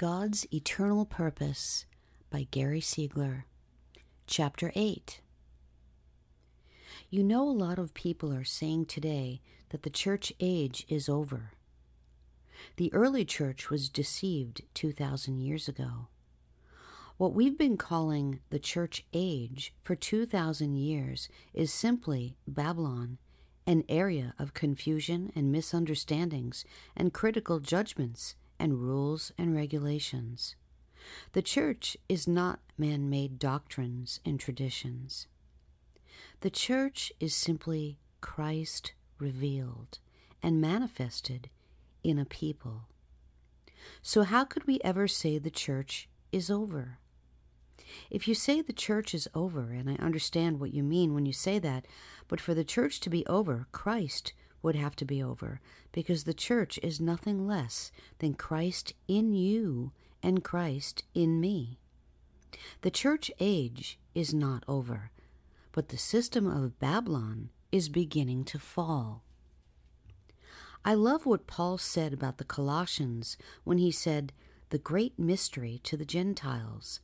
God's Eternal Purpose by Gary Sigler. Chapter 8 You know, a lot of people are saying today that the church age is over. The early church was deceived 2,000 years ago. What we've been calling the church age for 2,000 years is simply Babylon, an area of confusion and misunderstandings and critical judgments and rules and regulations. The church is not man made doctrines and traditions. The church is simply Christ revealed and manifested in a people. So, how could we ever say the church is over? If you say the church is over, and I understand what you mean when you say that, but for the church to be over, Christ would have to be over, because the church is nothing less than Christ in you and Christ in me. The church age is not over, but the system of Babylon is beginning to fall. I love what Paul said about the Colossians when he said, the great mystery to the Gentiles,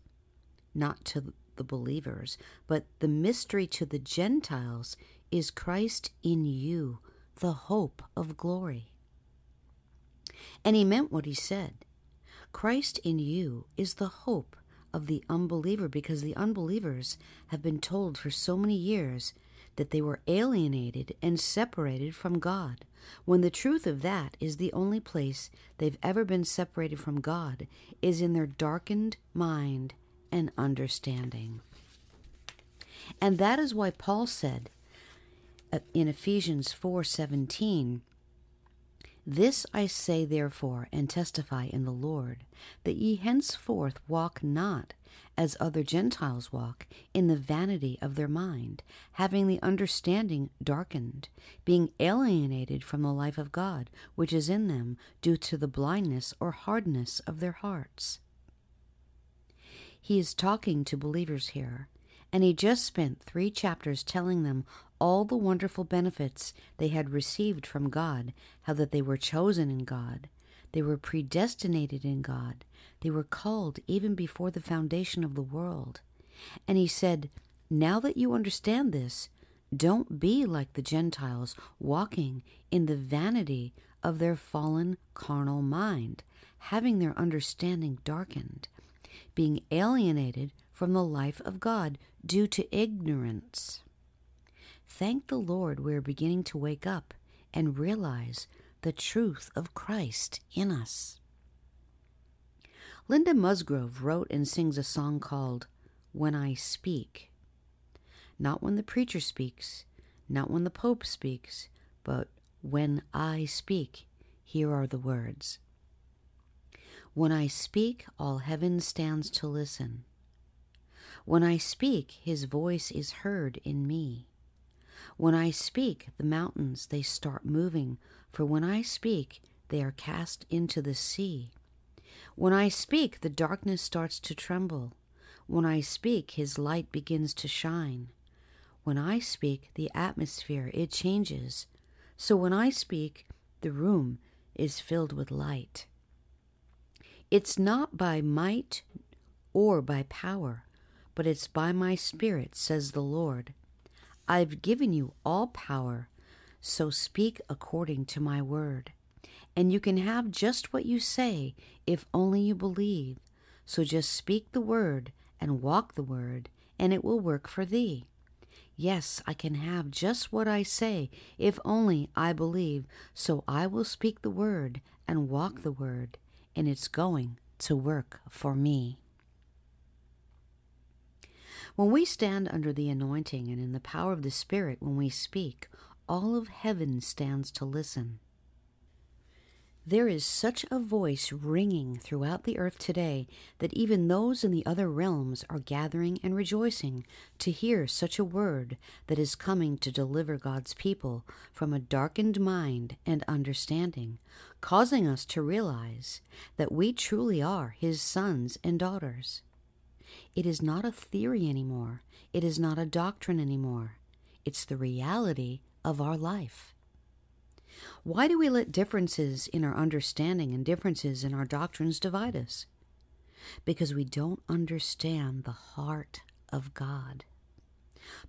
not to the believers, but the mystery to the Gentiles is Christ in you, the hope of glory. And he meant what he said. Christ in you is the hope of the unbeliever because the unbelievers have been told for so many years that they were alienated and separated from God, when the truth of that is the only place they've ever been separated from God is in their darkened mind and understanding. And that is why Paul said in Ephesians 4:17, "This I say therefore and testify in the Lord, that ye henceforth walk not as other Gentiles walk, in the vanity of their mind, having the understanding darkened, being alienated from the life of God, which is in them, due to the blindness or hardness of their hearts." He is talking to believers here, and he just spent three chapters telling them all the wonderful benefits they had received from God, how that they were chosen in God, they were predestinated in God, they were called even before the foundation of the world. And he said, Now that you understand this, don't be like the Gentiles, walking in the vanity of their fallen carnal mind, having their understanding darkened, being alienated from the life of God due to ignorance. Thank the Lord we're beginning to wake up and realize the truth of Christ in us. Linda Musgrove wrote and sings a song called When I Speak. Not when the preacher speaks, not when the Pope speaks, but when I speak, here are the words. When I speak, all heaven stands to listen. When I speak, his voice is heard in me. When I speak, the mountains they start moving, for when I speak, they are cast into the sea. When I speak, the darkness starts to tremble. When I speak, his light begins to shine. When I speak, the atmosphere it changes. So when I speak, the room is filled with light. It's not by might or by power, but it's by my spirit, says the Lord. I've given you all power, so speak according to my word. And you can have just what you say if only you believe. So just speak the word and walk the word, and it will work for thee. Yes, I can have just what I say if only I believe. So I will speak the word and walk the word, and it's going to work for me. When we stand under the anointing and in the power of the Spirit when we speak, all of heaven stands to listen. There is such a voice ringing throughout the earth today that even those in the other realms are gathering and rejoicing to hear such a word that is coming to deliver God's people from a darkened mind and understanding, causing us to realize that we truly are His sons and daughters. It is not a theory anymore. It is not a doctrine anymore. It's the reality of our life. Why do we let differences in our understanding and differences in our doctrines divide us? because we don't understand the heart of God.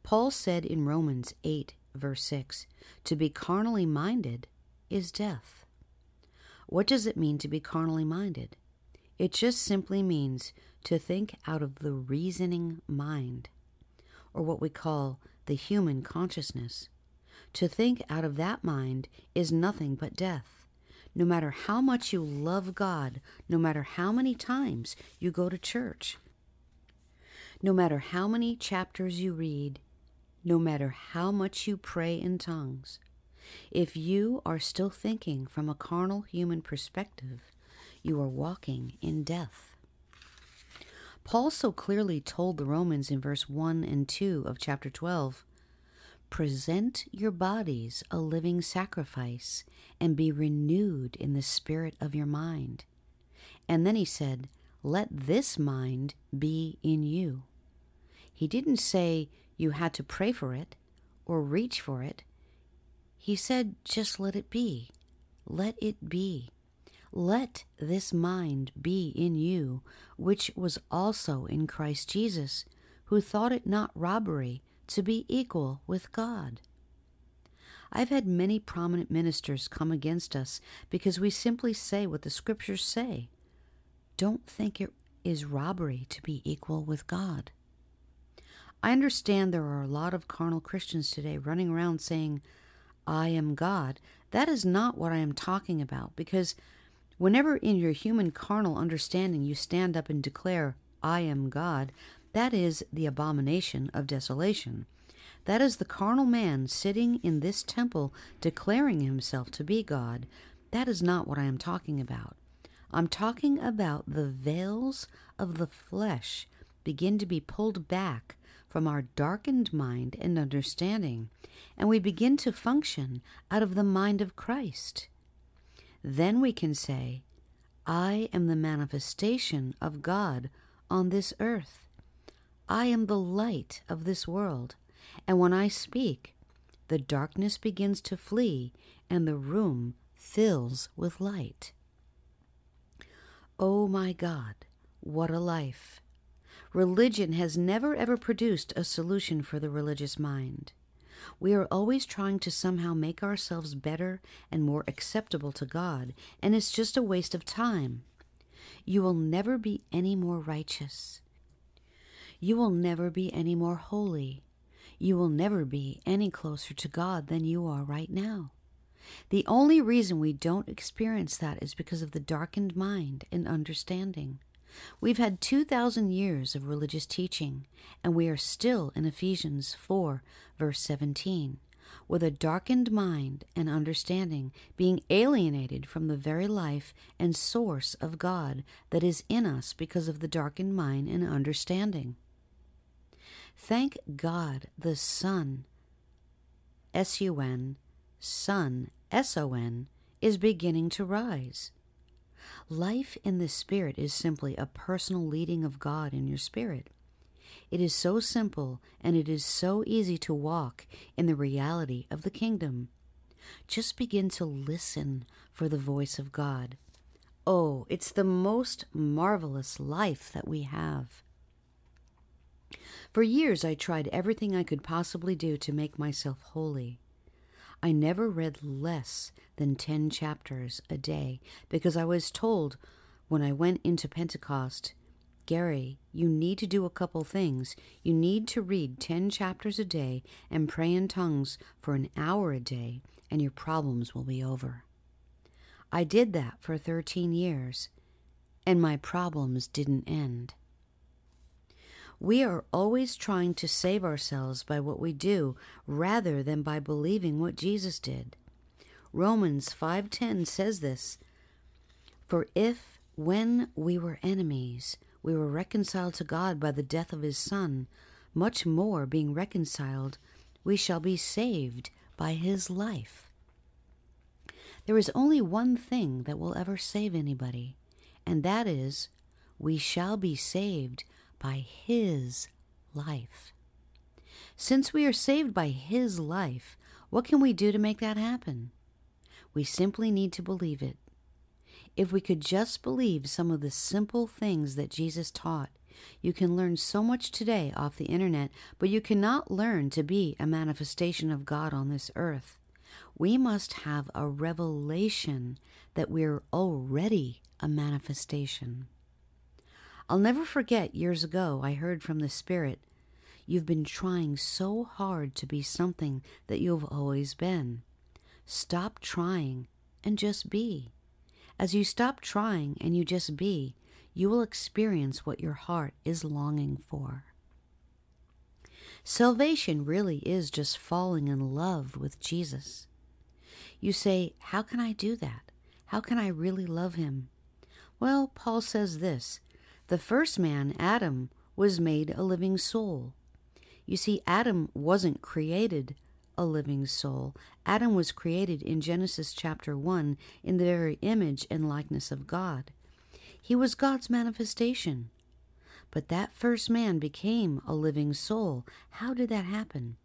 Paul said in Romans 8, verse 6, to be carnally minded is death. What does it mean to be carnally minded? It just simply means to think out of the reasoning mind, or what we call the human consciousness. To think out of that mind is nothing but death. No matter how much you love God, no matter how many times you go to church, no matter how many chapters you read, no matter how much you pray in tongues, if you are still thinking from a carnal human perspective, you are walking in death. Paul so clearly told the Romans in verse 1 and 2 of chapter 12 Present your bodies a living sacrifice and be renewed in the spirit of your mind. And then he said, Let this mind be in you. He didn't say you had to pray for it or reach for it. He said, Just let it be. Let it be. Let this mind be in you, which was also in Christ Jesus, who thought it not robbery to be equal with God. I've had many prominent ministers come against us because we simply say what the scriptures say. Don't think it is robbery to be equal with God. I understand there are a lot of carnal Christians today running around saying, I am God. That is not what I am talking about because whenever in your human carnal understanding you stand up and declare, I am God, that is the abomination of desolation. That is the carnal man sitting in this temple declaring himself to be God. That is not what I am talking about. I'm talking about the veils of the flesh begin to be pulled back from our darkened mind and understanding, and we begin to function out of the mind of Christ. Then we can say, I am the manifestation of God on this earth. I am the light of this world. And when I speak, the darkness begins to flee and the room fills with light. Oh my God, what a life! Religion has never ever produced a solution for the religious mind. We are always trying to somehow make ourselves better and more acceptable to God, and it's just a waste of time. You will never be any more righteous. You will never be any more holy you will never be any closer to God than you are right now. The only reason we don't experience that is because of the darkened mind and understanding. We've had 2,000 years of religious teaching, and we are still in Ephesians 4, verse 17, with a darkened mind and understanding being alienated from the very life and source of God that is in us because of the darkened mind and understanding. Thank God the Son, S U N, Son, S O N, is beginning to rise. Life in the Spirit is simply a personal leading of God in your spirit. It is so simple and it is so easy to walk in the reality of the kingdom. Just begin to listen for the voice of God. Oh, it's the most marvelous life that we have. For years I tried everything I could possibly do to make myself holy. I never read less than 10 chapters a day because I was told when I went into Pentecost, Gary, you need to do a couple things. You need to read 10 chapters a day and pray in tongues for an hour a day, and your problems will be over. I did that for 13 years, and my problems didn't end. We are always trying to save ourselves by what we do rather than by believing what Jesus did. Romans 5:10 says this, "For if when we were enemies, we were reconciled to God by the death of his son, much more being reconciled, we shall be saved by his life." There is only one thing that will ever save anybody, and that is we shall be saved by His life. Since we are saved by His life, what can we do to make that happen? We simply need to believe it. If we could just believe some of the simple things that Jesus taught, you can learn so much today off the internet, but you cannot learn to be a manifestation of God on this earth. We must have a revelation that we're already a manifestation. I'll never forget years ago I heard from the Spirit, You've been trying so hard to be something that you've always been. Stop trying and just be. As you stop trying and you just be, you will experience what your heart is longing for. Salvation really is just falling in love with Jesus. You say, How can I do that? How can I really love him? Well, Paul says this The first man, Adam, was made a living soul. You see, Adam wasn't created a living soul. Adam was created in Genesis chapter 1 in the very image and likeness of God. He was God's manifestation. But that first man became a living soul. How did that happen?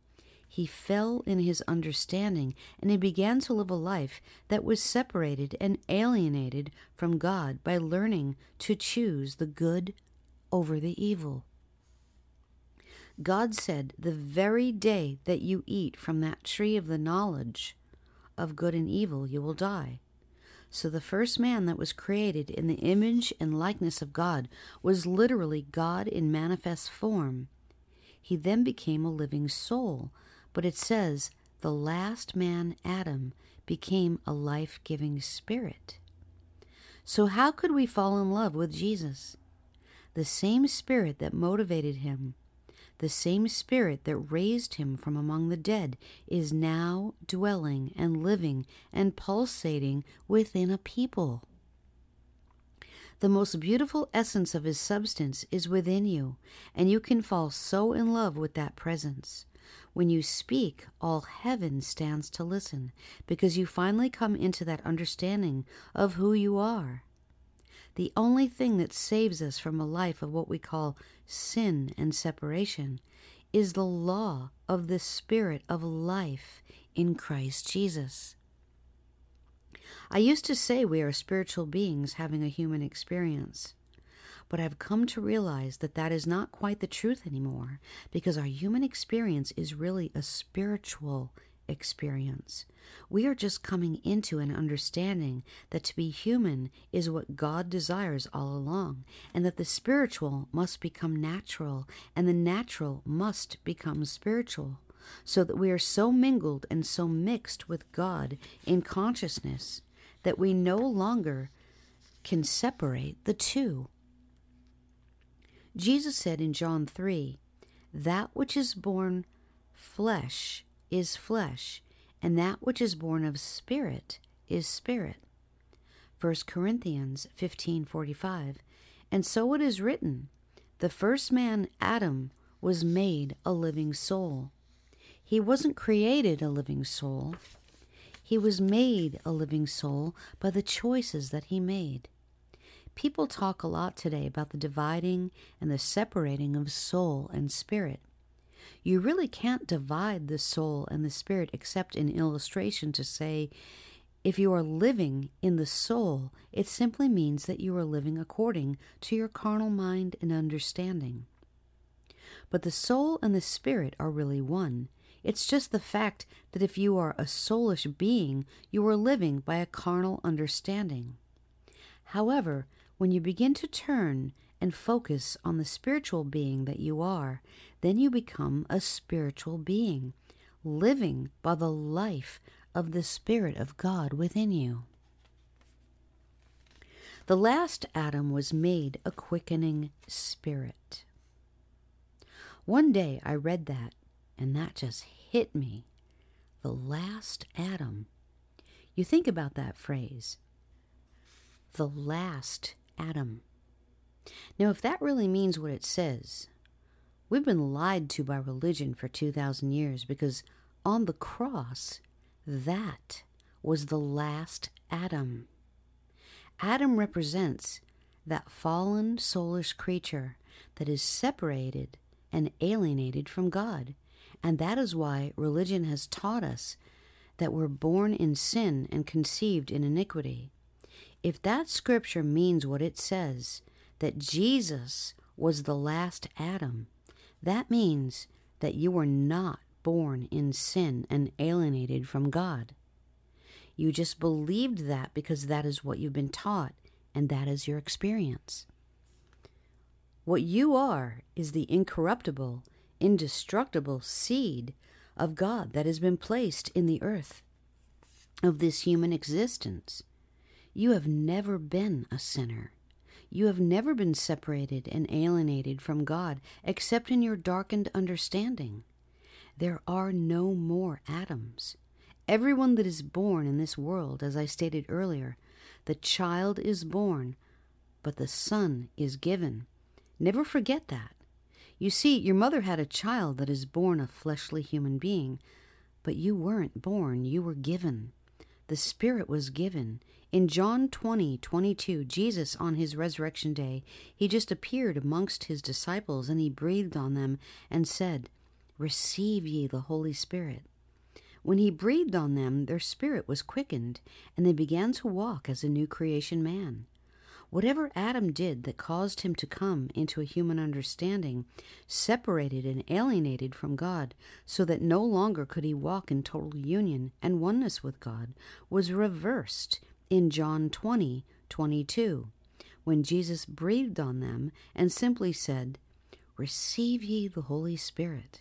He fell in his understanding and he began to live a life that was separated and alienated from God by learning to choose the good over the evil. God said, The very day that you eat from that tree of the knowledge of good and evil, you will die. So the first man that was created in the image and likeness of God was literally God in manifest form. He then became a living soul, but it says the last man, Adam, became a life giving spirit. So, how could we fall in love with Jesus? The same spirit that motivated him the same Spirit that raised him from among the dead is now dwelling and living and pulsating within a people. The most beautiful essence of his substance is within you, and you can fall so in love with that presence. When you speak, all heaven stands to listen, because you finally come into that understanding of who you are. The only thing that saves us from a life of what we call sin and separation is the law of the Spirit of life in Christ Jesus. I used to say we are spiritual beings having a human experience, but I've come to realize that that is not quite the truth anymore because our human experience is really a spiritual experience. We are just coming into an understanding that to be human is what God desires all along, and that the spiritual must become natural, and the natural must become spiritual, so that we are so mingled and so mixed with God in consciousness that we no longer can separate the two. Jesus said in John 3 That which is born flesh is flesh, and that which is born of spirit is spirit. 1 Corinthians 15:45 And so it is written the first man Adam was made a living soul. He wasn't created a living soul. He was made a living soul by the choices that he made people talk a lot today about the dividing and the separating of soul and spirit you really can't divide the soul and the spirit except in illustration to say, if you are living in the soul, it simply means that you are living according to your carnal mind and understanding. But the soul and the spirit are really one. It's just the fact that if you are a soulish being, you are living by a carnal understanding. However, when you begin to turn and focus on the spiritual being that you are, then you become a spiritual being, living by the life of the Spirit of God within you. The last Adam was made a quickening spirit. One day I read that, and that just hit me. The last Adam. You think about that phrase. The last Adam. Now, if that really means what it says, we've been lied to by religion for 2,000 years because on the cross, that was the last Adam. Adam represents that fallen soulish creature that is separated and alienated from God. And that is why religion has taught us that we're born in sin and conceived in iniquity. If that scripture means what it says, that Jesus was the last Adam, that means that you were not born in sin and alienated from God. You just believed that because that is what you've been taught and that is your experience. What you are is the incorruptible, indestructible seed of God that has been placed in the earth of this human existence. You have never been a sinner. You have never been separated and alienated from God except in your darkened understanding. There are no more Adams. Everyone that is born in this world, as I stated earlier, the child is born, but the son is given. Never forget that. You see, your mother had a child that is born a fleshly human being, but you weren't born, you were given. The Spirit was given. In John 20, 22, Jesus, on his resurrection day, he just appeared amongst his disciples and he breathed on them and said, Receive ye the Holy Spirit. When he breathed on them, their spirit was quickened, and they began to walk as a new creation man. Whatever Adam did that caused him to come into a human understanding, separated and alienated from God, so that no longer could he walk in total union and oneness with God, was reversed in John 20 22, when Jesus breathed on them and simply said, Receive ye the Holy Spirit.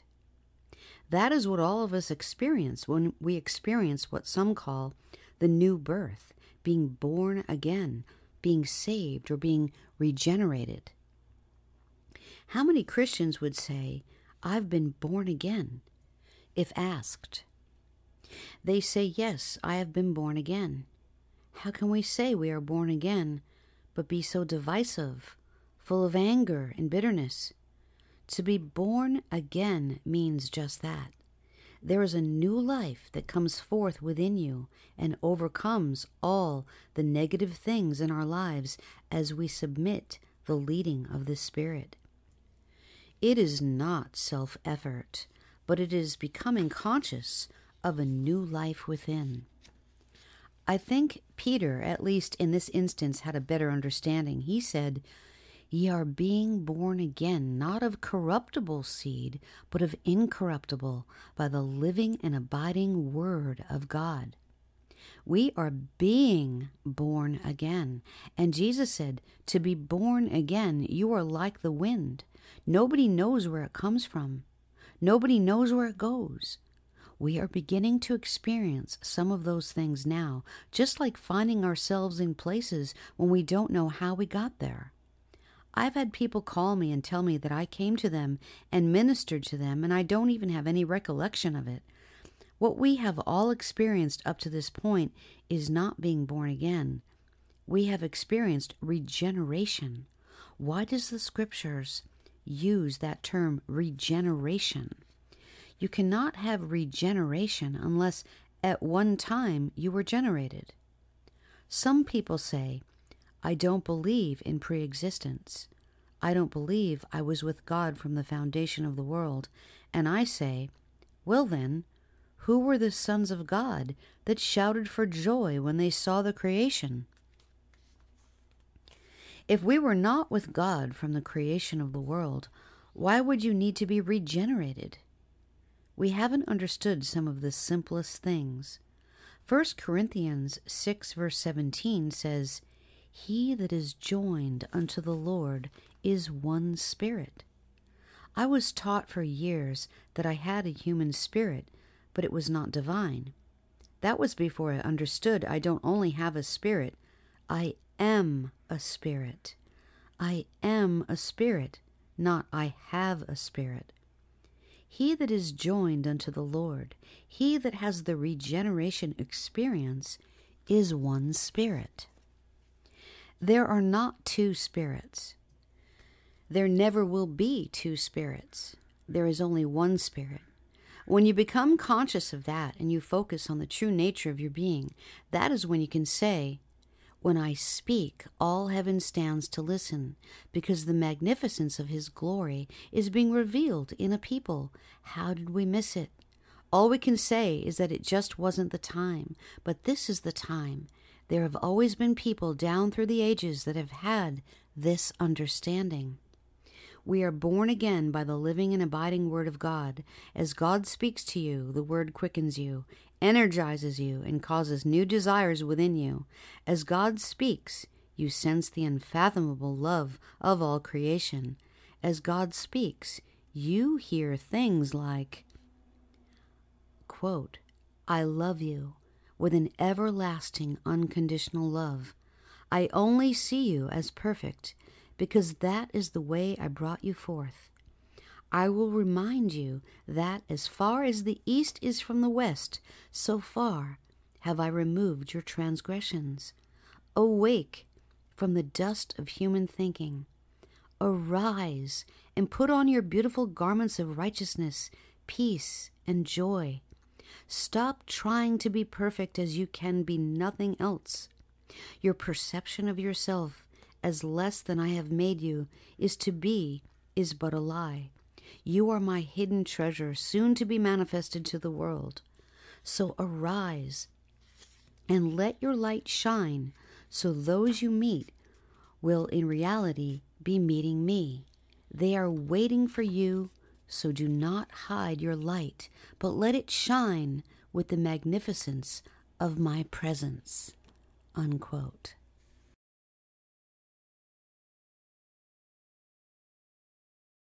That is what all of us experience when we experience what some call the new birth, being born again, being saved, or being regenerated. How many Christians would say, I've been born again, if asked? They say, Yes, I have been born again. How can we say we are born again, but be so divisive, full of anger and bitterness? To be born again means just that. There is a new life that comes forth within you and overcomes all the negative things in our lives as we submit the leading of the Spirit. It is not self effort, but it is becoming conscious of a new life within. I think Peter, at least in this instance, had a better understanding. He said, Ye are being born again, not of corruptible seed, but of incorruptible, by the living and abiding Word of God. We are being born again. And Jesus said, To be born again, you are like the wind. Nobody knows where it comes from, nobody knows where it goes. We are beginning to experience some of those things now, just like finding ourselves in places when we don't know how we got there. I've had people call me and tell me that I came to them and ministered to them, and I don't even have any recollection of it. What we have all experienced up to this point is not being born again. We have experienced regeneration. Why does the scriptures use that term regeneration? You cannot have regeneration unless at one time you were generated. Some people say, I don't believe in pre existence. I don't believe I was with God from the foundation of the world. And I say, Well then, who were the sons of God that shouted for joy when they saw the creation? If we were not with God from the creation of the world, why would you need to be regenerated? We haven't understood some of the simplest things. 1 Corinthians 6, verse 17 says, he that is joined unto the Lord is one spirit. I was taught for years that I had a human spirit, but it was not divine. That was before I understood I don't only have a spirit, I am a spirit. I am a spirit, not I have a spirit. He that is joined unto the Lord, he that has the regeneration experience, is one spirit. There are not two spirits. There never will be two spirits. There is only one spirit. When you become conscious of that and you focus on the true nature of your being, that is when you can say, When I speak, all heaven stands to listen, because the magnificence of His glory is being revealed in a people. How did we miss it? All we can say is that it just wasn't the time, but this is the time There have always been people down through the ages that have had this understanding. We are born again by the living and abiding Word of God. As God speaks to you, the Word quickens you, energizes you, and causes new desires within you. As God speaks, you sense the unfathomable love of all creation. As God speaks, you hear things like, quote, I love you with an everlasting unconditional love. I only see you as perfect because that is the way I brought you forth. I will remind you that as far as the east is from the west, so far have I removed your transgressions. Awake from the dust of human thinking. Arise and put on your beautiful garments of righteousness, peace, and joy. Stop trying to be perfect as you can be nothing else. Your perception of yourself as less than I have made you is to be is but a lie. You are my hidden treasure, soon to be manifested to the world. So arise and let your light shine, so those you meet will in reality be meeting me. They are waiting for you, so do not hide your light, but let it shine with the magnificence of my presence. Unquote.